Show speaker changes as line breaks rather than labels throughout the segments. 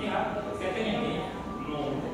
here, second ending node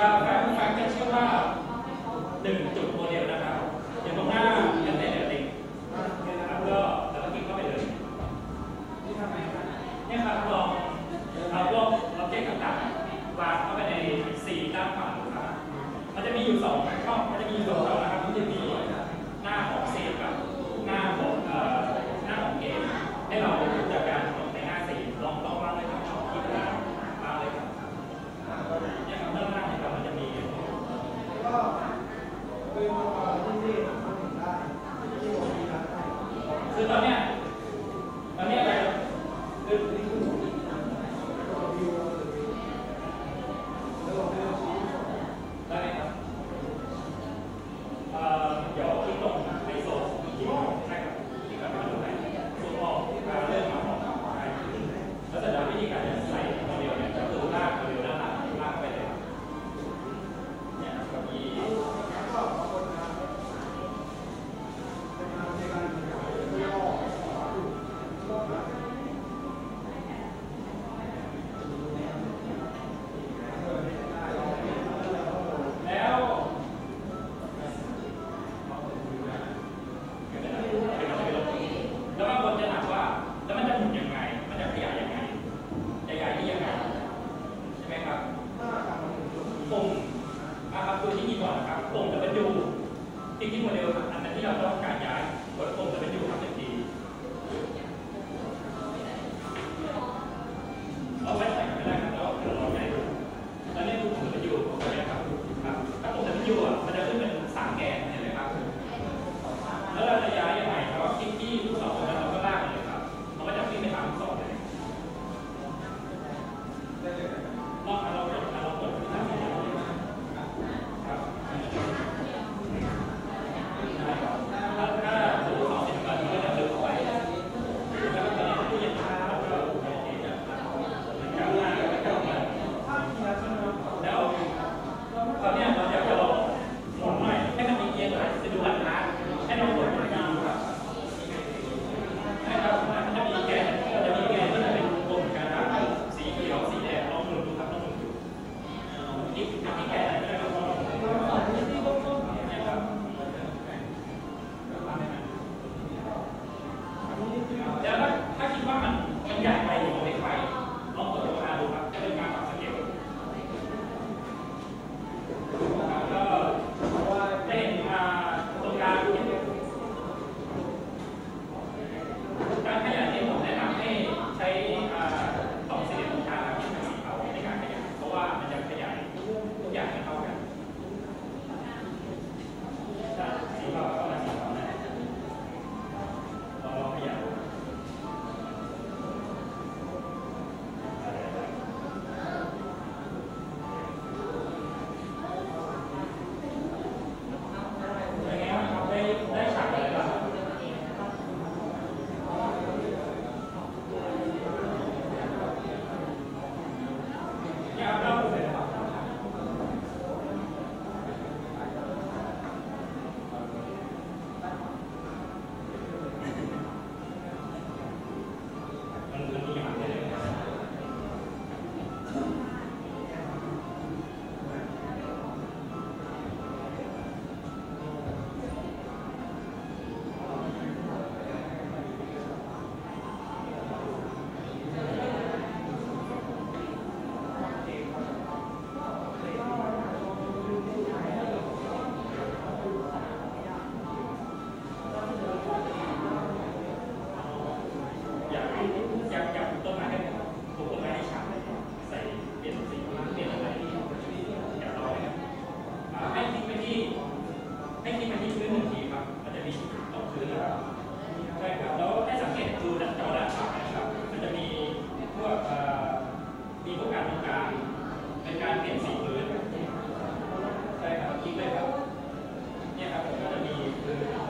ยาแฟนแฟังจะเชื่อว่าหนึ่งจุดโมเดลนะครับอย่างตรงหน้าอย่างในอเด็กเนี่ยนะครับก็แล้วก็กินเข้าไปเลยนี่ทำไมครับนี่ครับลองเอาพวกอ็อบเจกต์ต่างๆวางเข้าไปในสี่ด้านฝั่งนะครับมันจะมีอยู่สองช่องมันจะมีอยู่สองช่อง การในการเปลี่ยนสีพื้นใช่ครับคลิกเลยครับ เนี่ยครับผมก็จะมีพื้น